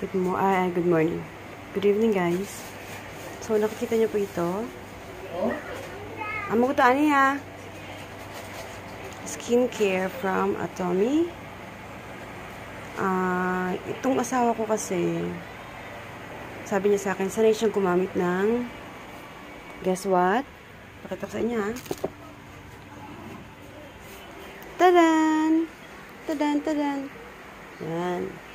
Good mo ah, good morning. Good evening, guys. So, nakikita niyo po ito. Amo ko taan niya. Skincare from Atomy. Ah, itong asawa ko kasi, sabi niya sa akin, sanay siyang gumamit ng, guess what? Pakita ko sa inyo, ha? Tadan! Tadan, tadan. Yan.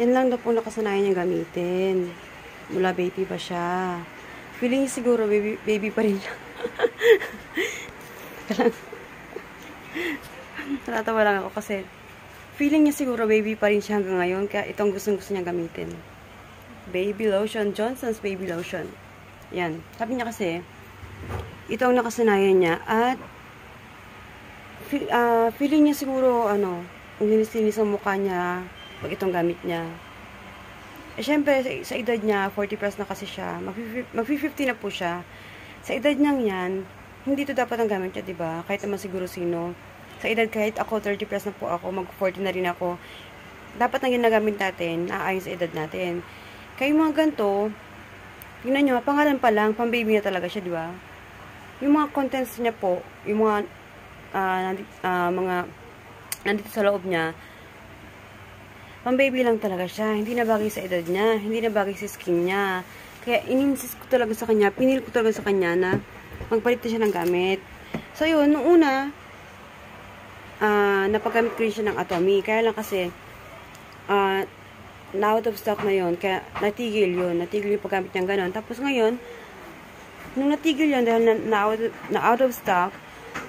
Yan lang daw po nakasanayan niya gamitin. Mula baby pa siya. Feeling siguro baby, baby pa rin siya. Natatawa lang ako kasi feeling niya siguro baby pa rin siya hanggang ngayon. Kaya itong gustong gusto niya gamitin. Baby lotion. Johnson's baby lotion. Yan. Sabi niya kasi, ito ang nakasanayan niya. At uh, feeling niya siguro, ano, ang linis-linis ang mukha niya pag itong gamit niya. Eh, syempre, sa, edad niya, 40 plus na kasi siya, mag-50 na po siya. Sa edad niyang yan, hindi to dapat ang gamit niya, ba? Kahit naman siguro sino. Sa edad, kahit ako, 30 plus na po ako, mag-40 na rin ako, dapat ang ginagamit natin, naayon sa edad natin. Kaya mga ganito, tingnan nyo, pangalan pa lang, pang-baby na talaga siya, di ba? Yung mga contents niya po, yung mga, uh, nandito, uh, mga, nandito sa loob niya, pang lang talaga siya. Hindi na bagay sa edad niya. Hindi na bagay sa skin niya. Kaya ininsist ko talaga sa kanya, pinil ko talaga sa kanya na magpalit na siya ng gamit. So yun, nung una, uh, napagamit ko siya ng Atomy. Kaya lang kasi, uh, na out of stock na yon Kaya natigil yun. Natigil yung paggamit niya ganon. Tapos ngayon, nung natigil yun dahil na, na, out, na out of stock,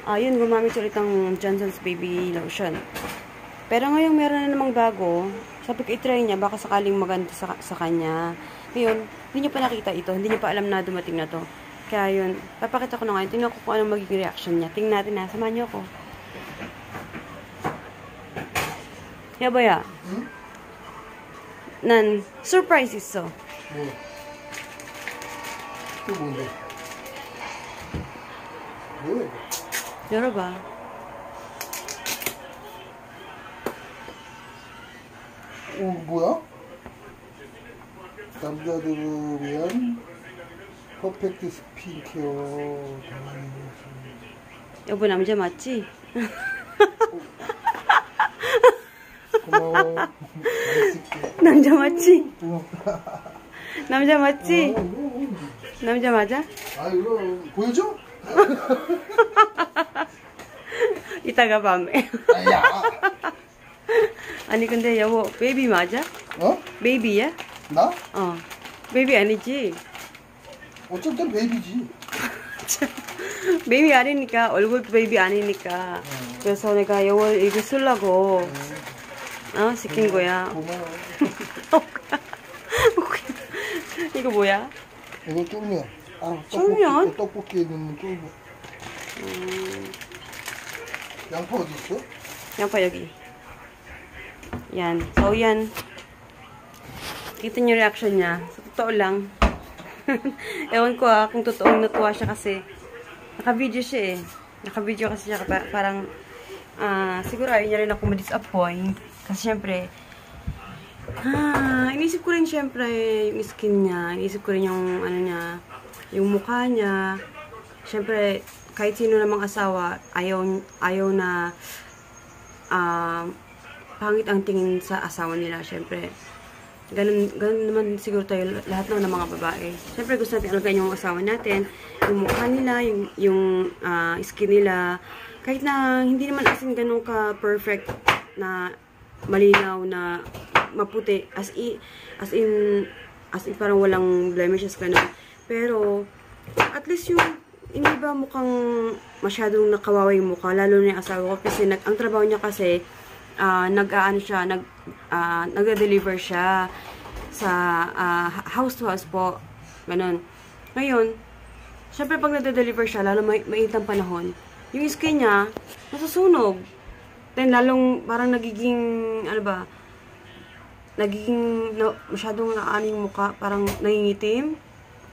uh, yun, gumamit ulit ng Johnson's Baby Lotion. Pero ngayon, meron na namang bago. Sabi ko, itry niya. Baka sakaling maganda sa, sa kanya. Ngayon, hindi niya pa nakita ito. Hindi niya pa alam na dumating na to. Kaya yun, papakita ko na ngayon. Tingnan ko kung anong magiging reaction niya. Tingnan natin na. Samahan niyo ako. Yabaya. Hmm? Nan, surprise iso. Hmm. Ito bumbi. Good. Yoruba. 어, 뭐야? 남자들을 위한 퍼펙트 스킨케어 여보 남자 맞지? 고마워 남자 맞지? 남자 맞지? 어, 어, 어. 남자 맞아? 아 이거 보여줘? 이따가 밤에 아야 아니 근데 여보 베이비 맞아? 어? 베이비야? 나? 어 베이비 아니지? 어쨌든 베이비지 베이비 아니니까 얼굴 베이비 아니니까 어. 그래서 내가 이거 이거 쓰려고 어 시킨 거야 고마워 이거 뭐야? 이거 쫄면 아, 쫄면? 떡볶이, 넣는 쫄면 음, 양파 어디 있어? 양파 여기 Yan. So, yan. Kita niyo reaction niya. Sa totoo lang. Ewan ko ah, kung totoong natuwa siya kasi naka-video siya eh. Naka-video kasi siya parang uh, siguro ayun niya rin ako ma-disappoint. Kasi syempre, ah, inisip ko rin syempre yung skin niya. Inisip ko rin yung ano niya, yung mukha niya. Syempre, kahit sino namang asawa, ayaw, ayaw na uh, pangit ang tingin sa asawa nila, syempre. Ganun, ganun naman siguro tayo lahat ng mga babae. Syempre gusto natin alagaan yung asawa natin, yung mukha nila, yung, yung uh, skin nila. Kahit na hindi naman asin ganun ka perfect na malinaw na maputi as in, as in as in parang walang blemishes ganun. Pero at least yung iniba mukhang masyadong nakawawa yung mukha, lalo na yung asawa ko kasi nag, ang trabaho niya kasi uh, nag-aano siya, nag uh, nagde-deliver siya sa uh, house to house po. Ganun. Ngayon, syempre pag nagde-deliver siya, lalo may mainit ang panahon, yung skin niya, nasusunog. Then, lalong parang nagiging, ano ba, nagiging, no, masyadong naano yung mukha, parang nangingitim.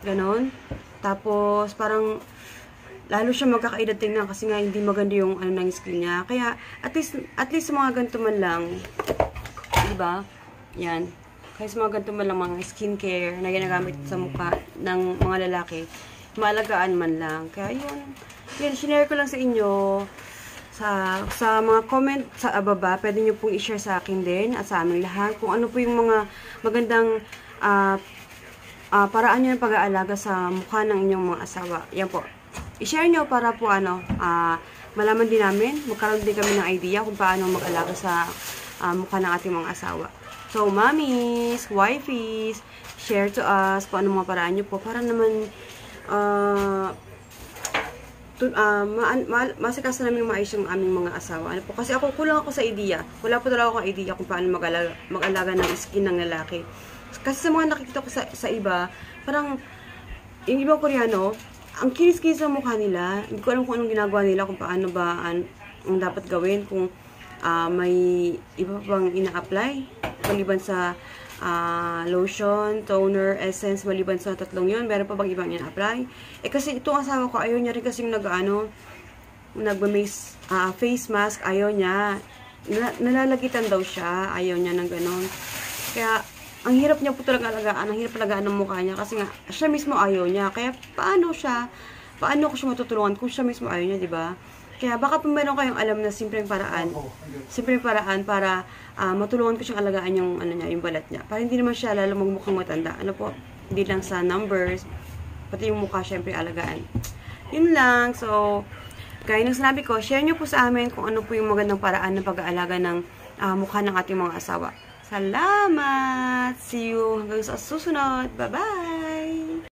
Ganon. Tapos, parang, lalo siya magkakaedad tingnan kasi nga hindi maganda yung ano ng skin niya. Kaya at least at least mga ganito man lang. 'Di ba? Yan. Kaya mga ganito man lang mga skincare na ginagamit sa mukha ng mga lalaki, maalagaan man lang. Kaya yun, yun, sinare ko lang sa inyo sa sa mga comment sa baba, pwede nyo pong i-share sa akin din at sa aming lahat kung ano po yung mga magandang ah, ah, paraan nyo ng pag-aalaga sa mukha ng inyong mga asawa. Yan po. I-share nyo para po ano, ah, malaman din namin, magkaroon din kami ng idea kung paano mag-alaga sa ah, mukha ng ating mga asawa. So, mommies, wifeys, share to us kung ano mga paraan nyo po para naman to, uh, ma ma namin maayos yung aming mga asawa. Ano po? Kasi ako, kulang ako sa idea. Wala po talaga akong idea kung paano mag-alaga, mag-alaga ng skin ng lalaki. Kasi sa mga nakikita ko sa, sa iba, parang, yung ibang Koreano, ang kinis-kinis sa mukha nila. Hindi ko alam kung anong ginagawa nila, kung paano ba an, ang dapat gawin, kung ah, may iba pa bang ina-apply. Maliban sa ah, lotion, toner, essence, maliban sa tatlong yun, meron pa bang ibang ina-apply? Eh kasi itong asawa ko, ayaw niya rin kasing nag-ano, nagma-face ah, face mask, ayaw niya. Nala- nalalagitan daw siya, ayaw niya ng ganon. Kaya, ang hirap niya po talaga alagaan, ang hirap alagaan ng mukha niya kasi nga, siya mismo ayaw niya. Kaya, paano siya, paano ko siya matutulungan kung siya mismo ayaw niya, di ba? Kaya baka pa meron kayong alam na simpleng paraan, simpleng paraan para ah, matulungan ko siyang alagaan yung ano niya, yung balat niya. Para hindi naman siya lalo magmukhang matanda. Ano po, hindi lang sa numbers, pati yung mukha syempre alagaan. Yun lang. So, gaya ng sinabi ko, share nyo po sa amin kung ano po yung magandang paraan ng pag-aalaga ng ah, mukha ng ating mga asawa. Salamat! See you hanggang sa susunod. Bye-bye!